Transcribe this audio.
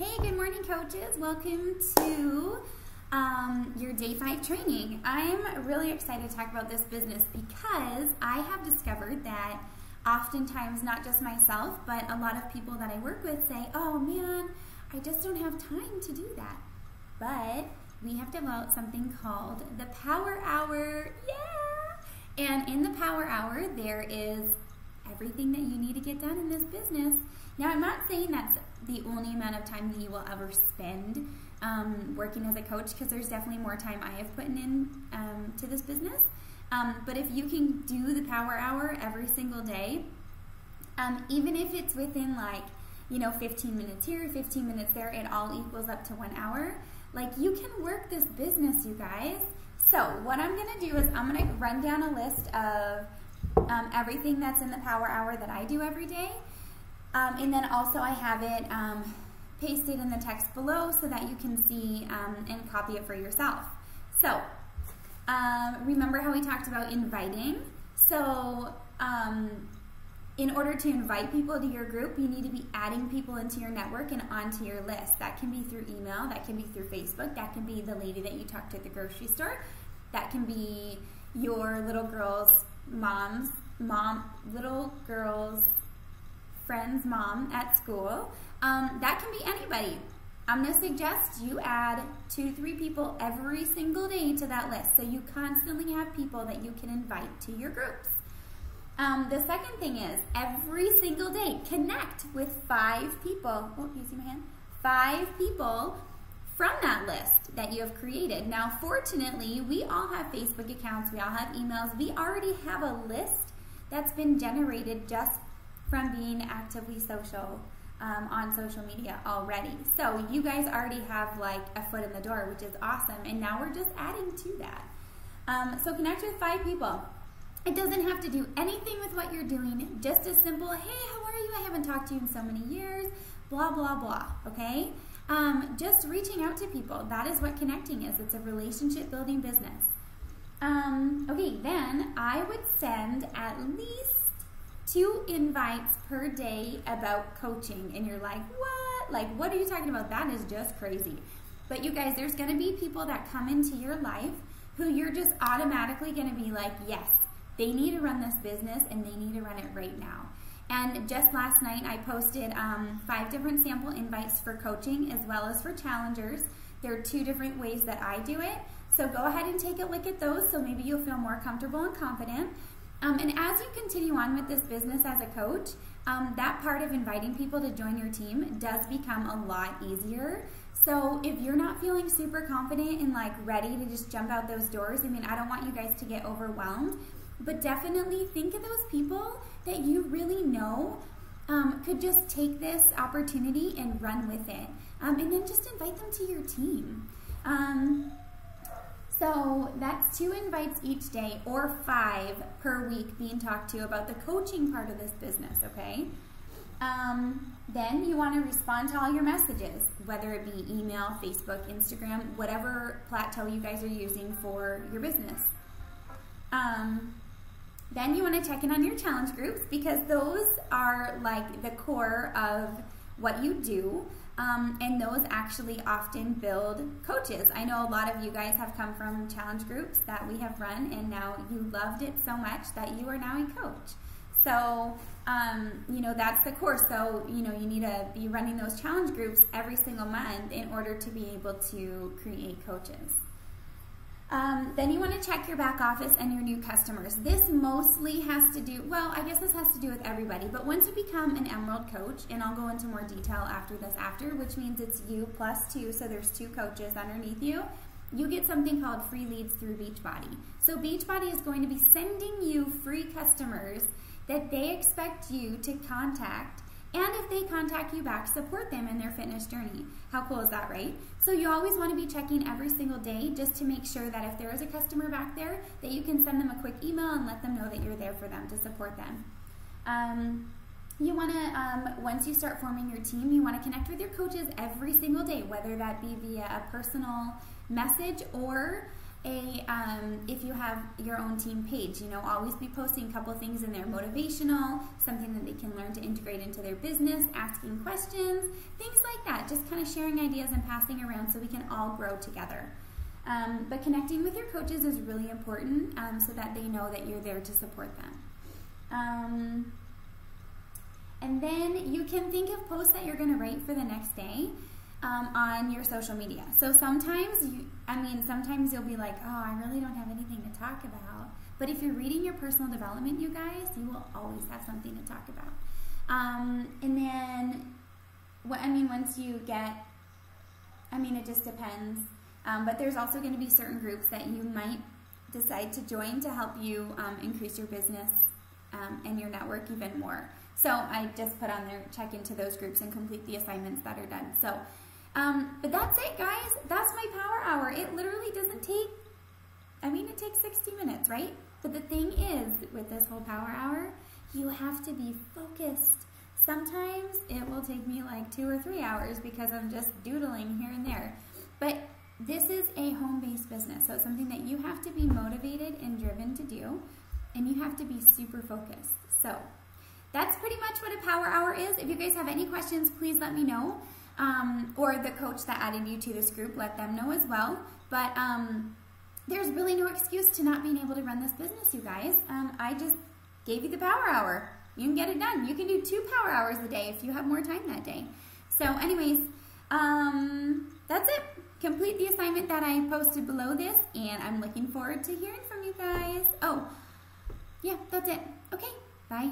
Hey, good morning, coaches. Welcome to um, your day five training. I'm really excited to talk about this business because I have discovered that oftentimes, not just myself, but a lot of people that I work with say, oh man, I just don't have time to do that. But we have developed something called the Power Hour. Yeah! And in the Power Hour, there is everything that you need to get done in this business. Now, I'm not saying that's the only amount of time that you will ever spend um, working as a coach because there's definitely more time I have put in um, to this business. Um, but if you can do the power hour every single day, um, even if it's within like, you know, 15 minutes here, 15 minutes there, it all equals up to one hour. Like you can work this business, you guys. So what I'm gonna do is I'm gonna run down a list of um, everything that's in the power hour that I do every day. Um, and then also I have it um, pasted in the text below so that you can see um, and copy it for yourself. So um, remember how we talked about inviting? So um, in order to invite people to your group, you need to be adding people into your network and onto your list. That can be through email, that can be through Facebook, that can be the lady that you talked to at the grocery store, that can be your little girl's mom's mom, little girl's friend's mom at school. Um, that can be anybody. I'm going to suggest you add two, three people every single day to that list so you constantly have people that you can invite to your groups. Um, the second thing is every single day connect with five people. Oh, you see my hand? Five people from that list that you have created. Now, fortunately, we all have Facebook accounts, we all have emails, we already have a list that's been generated just from being actively social um, on social media already. So you guys already have like a foot in the door, which is awesome. And now we're just adding to that. Um, so connect with five people. It doesn't have to do anything with what you're doing. Just a simple, hey, how are you? I haven't talked to you in so many years. Blah, blah, blah. Okay? Um, just reaching out to people. That is what connecting is. It's a relationship building business. Um, okay, then I would send at least two invites per day about coaching and you're like, what? Like, what are you talking about? That is just crazy. But you guys, there's going to be people that come into your life who you're just automatically going to be like, yes, they need to run this business and they need to run it right now. And just last night, I posted um, five different sample invites for coaching as well as for challengers. There are two different ways that I do it. So go ahead and take a look at those so maybe you'll feel more comfortable and confident. Um, and as you continue on with this business as a coach, um, that part of inviting people to join your team does become a lot easier. So if you're not feeling super confident and like ready to just jump out those doors, I mean, I don't want you guys to get overwhelmed, but definitely think of those people that you really know um, could just take this opportunity and run with it. Um, and then just invite them to your team. Um, so that's two invites each day or five per week being talked to about the coaching part of this business, okay? Um, then you want to respond to all your messages, whether it be email, Facebook, Instagram, whatever plateau you guys are using for your business. Um, then you want to check in on your challenge groups because those are like the core of what you do. Um, and those actually often build coaches. I know a lot of you guys have come from challenge groups that we have run, and now you loved it so much that you are now a coach. So, um, you know, that's the course. So, you know, you need to be running those challenge groups every single month in order to be able to create coaches. Um, then you want to check your back office and your new customers. This mostly has to do, well, I guess this has to do with everybody, but once you become an Emerald coach, and I'll go into more detail after this after, which means it's you plus two, so there's two coaches underneath you, you get something called free leads through Beachbody. So Beachbody is going to be sending you free customers that they expect you to contact and if they contact you back, support them in their fitness journey. How cool is that, right? So you always want to be checking every single day just to make sure that if there is a customer back there, that you can send them a quick email and let them know that you're there for them to support them. Um, you want to, um, once you start forming your team, you want to connect with your coaches every single day, whether that be via a personal message or a um, if you have your own team page, you know, always be posting a couple things in there motivational, something that they can learn to integrate into their business, asking questions, things like that. Just kind of sharing ideas and passing around so we can all grow together. Um, but connecting with your coaches is really important um, so that they know that you're there to support them. Um, and then you can think of posts that you're going to write for the next day um, on your social media. So sometimes, you, I mean, sometimes you'll be like, oh, I really don't have anything to talk about. But if you're reading your personal development, you guys, you will always have something to talk about. Um, and then, what I mean, once you get, I mean, it just depends. Um, but there's also going to be certain groups that you might decide to join to help you um, increase your business um, and your network even more. So I just put on there, check into those groups and complete the assignments that are done. So um, but that's it, guys. That's my power hour. It literally doesn't take, I mean, it takes 60 minutes, right? But the thing is, with this whole power hour, you have to be focused. Sometimes it will take me like two or three hours because I'm just doodling here and there. But this is a home-based business, so it's something that you have to be motivated and driven to do, and you have to be super focused. So that's pretty much what a power hour is. If you guys have any questions, please let me know um, or the coach that added you to this group, let them know as well. But um, there's really no excuse to not being able to run this business, you guys. Um, I just gave you the power hour. You can get it done. You can do two power hours a day if you have more time that day. So anyways, um, that's it. Complete the assignment that I posted below this, and I'm looking forward to hearing from you guys. Oh, yeah, that's it. Okay, bye.